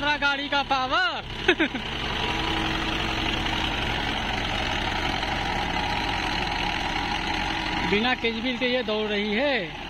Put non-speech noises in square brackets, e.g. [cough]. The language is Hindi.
रहा गाड़ी का पावर। [laughs] बिना केजबिल के ये दौड़ रही है।